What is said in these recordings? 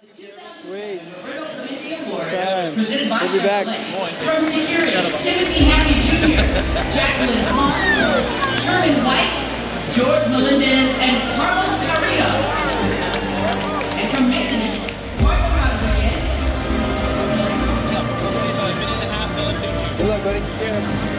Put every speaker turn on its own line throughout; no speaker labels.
Wait.
Roberto Clemente Award,
Time.
presented by
We'll be back.
From security, Timothy Happy Jr., Jacqueline Hahn, Herman White, George Melendez, and Carlos Carrillo. And from maintenance, Marco Rodriguez,
Good luck, buddy.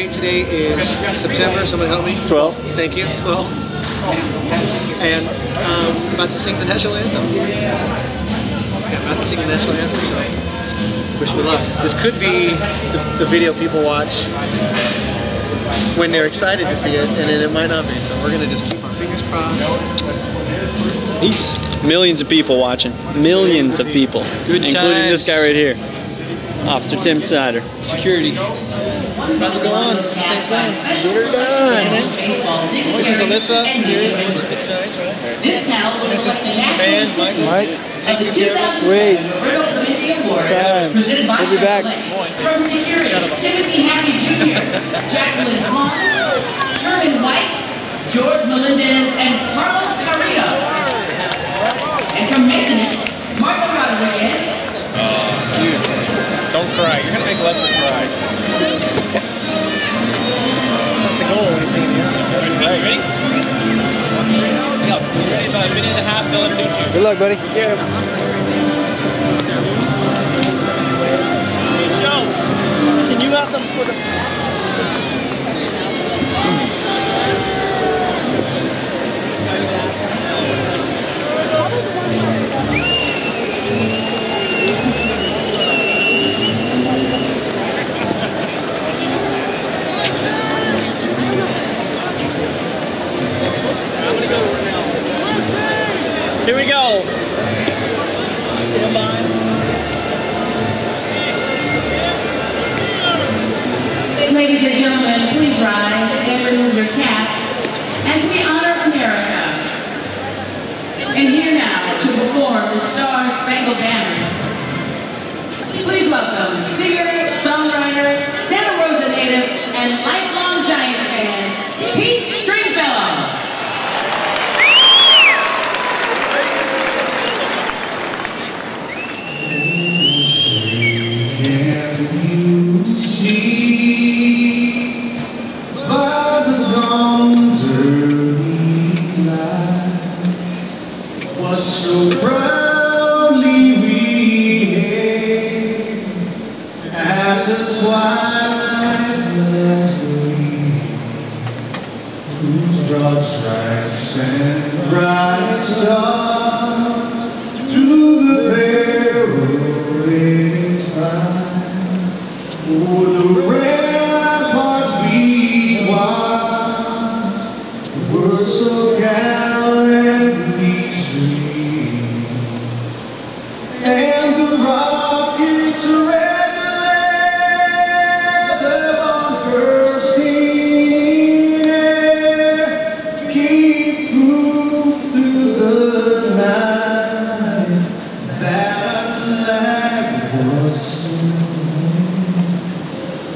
Date today is September. Someone help me.
12.
Thank you. 12. And um, about to sing the national anthem. Yeah, about to sing the national anthem. So wish me luck. This could be the, the video people watch when they're excited to see it, and then it might not be. So we're gonna just keep our fingers crossed.
Peace. Millions of people watching. Millions of people.
Good
Including this guy right here. Officer Tim Snyder.
Security.
About to go on.
was cast by special
We're
selection
done.
of baseball
This is
dignitaries
Alyssa
and
here.
media
Which
members.
is nice, right?
This panel will select the national
Band,
recipient
Mike.
of the 2007
Wait.
Roberto Clemente Award,
Time.
presented by
We'll be back.
Chevrolet. From security, Timothy Happy Jr., Jacqueline Hahn, Herman White, George Melendez, and Carlos Carrillo. And from maintenance, Marco Rodriguez, oh,
Don't cry. You're gonna make Lester cry. Ready? Ready? Yeah. Ready? About a minute and a half. They'll introduce you.
Good luck, buddy.
Hey, Joe. Can you have them put a
Ladies and gentlemen, please rise and remove your caps as we honor America. And here now to perform the Star Spangled Banner. Please welcome singer, songwriter, Santa Rosa native, and
so proudly we hailed at the twilight's last whose broad stripes and bright stars through the perilous fight. O'er the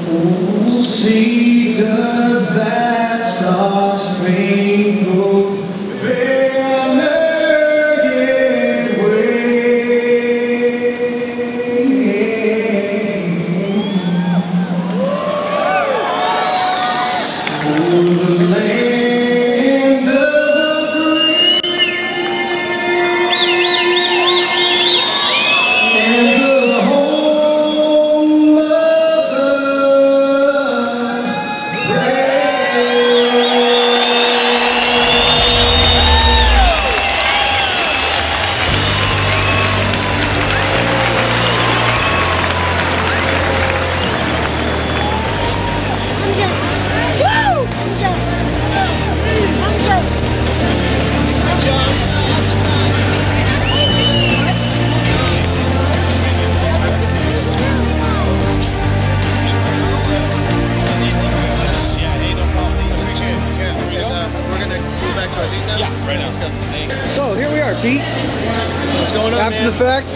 Oh,
our seat now?
Yeah, right now.
Let's go.
So here we are, Pete.
What's going on,
After
man?
the fact,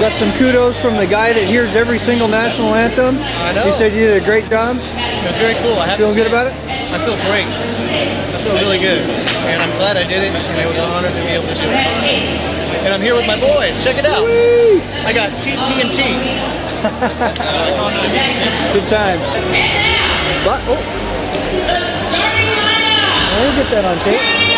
got some kudos from the guy that hears every single national anthem.
I know.
He said you did a great job.
It's very cool. I have
Feeling good about it?
I feel great. I feel really good. And I'm glad I did it, and it was an honor to be able to do it. And I'm here with my boys. Check it out. I got TTNT.
Good times. But, oh,
The starting